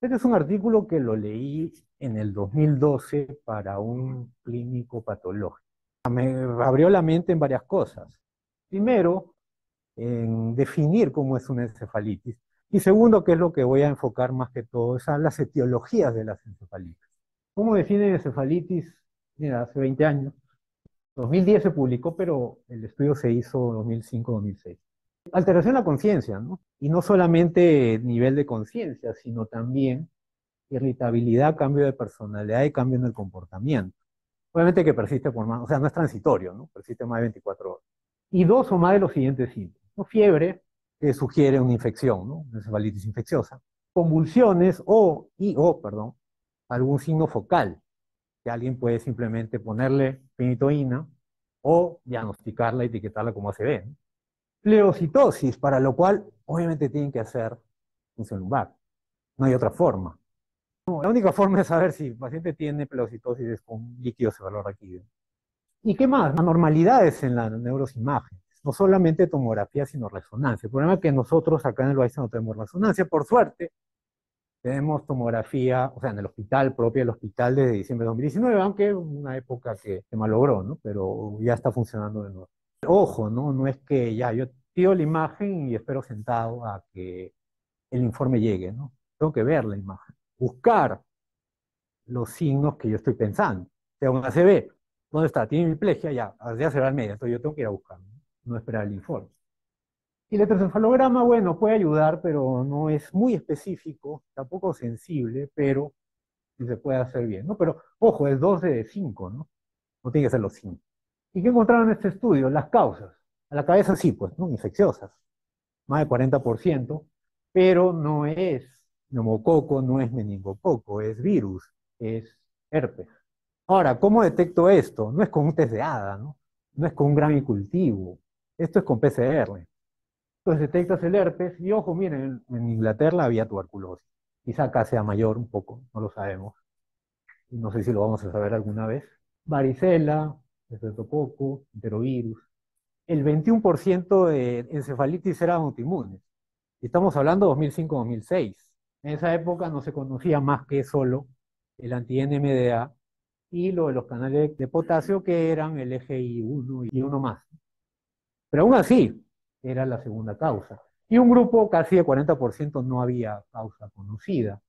Este es un artículo que lo leí en el 2012 para un clínico patológico. Me abrió la mente en varias cosas. Primero, en definir cómo es una encefalitis. Y segundo, que es lo que voy a enfocar más que todo, son las etiologías de las encefalitis. ¿Cómo definen encefalitis? Mira, hace 20 años. 2010 se publicó, pero el estudio se hizo 2005-2006. Alteración de la conciencia, ¿no? Y no solamente nivel de conciencia, sino también irritabilidad, cambio de personalidad y cambio en el comportamiento. Obviamente que persiste por más, o sea, no es transitorio, ¿no? Persiste más de 24 horas. Y dos o más de los siguientes síntomas. Fiebre, que sugiere una infección, ¿no? Encefalitis infecciosa. Convulsiones o, y o, perdón, algún signo focal, que alguien puede simplemente ponerle pinitoína o diagnosticarla, etiquetarla como ACV. ¿no? Pleocitosis, para lo cual obviamente tienen que hacer función lumbar. No hay otra forma. la única forma de saber si el paciente tiene pleocitosis es con líquido cefalorraquídeo. ¿Y qué más? Anormalidades en las neurosimágenes. No solamente tomografía, sino resonancia. El problema es que nosotros acá en el país no tenemos resonancia. Por suerte, tenemos tomografía, o sea, en el hospital, propio del hospital desde diciembre de 2019, aunque una época que se malogró, ¿no? Pero ya está funcionando de nuevo. Ojo, ¿no? No es que ya yo pido la imagen y espero sentado a que el informe llegue, ¿no? Tengo que ver la imagen, buscar los signos que yo estoy pensando. O sea, una ACV, ¿dónde está? Tiene hemiplegia, ya, ya se va al medio, entonces yo tengo que ir a buscarlo, no esperar el informe. Y el electroencefalograma, bueno, puede ayudar, pero no es muy específico, tampoco sensible, pero se puede hacer bien, ¿no? Pero, ojo, es 12 de 5, ¿no? No tiene que ser los 5. ¿Y qué encontraron en este estudio? Las causas. A la cabeza sí, pues, ¿no? Infecciosas. Más de 40%, pero no es neumococo, no es meningococo, es virus, es herpes. Ahora, ¿cómo detecto esto? No es con un test de hada, ¿no? No es con un gramicultivo. Esto es con PCR. Entonces detectas el herpes y ojo, miren, en Inglaterra había tuberculosis. Quizá acá sea mayor un poco, no lo sabemos. No sé si lo vamos a saber alguna vez. Varicela, estreptococo, enterovirus. El 21% de encefalitis eran autoinmunes. Estamos hablando de 2005-2006. En esa época no se conocía más que solo el anti-NMDA y lo de los canales de potasio que eran el EGI1 y uno más. Pero aún así, era la segunda causa. Y un grupo casi de 40% no había causa conocida.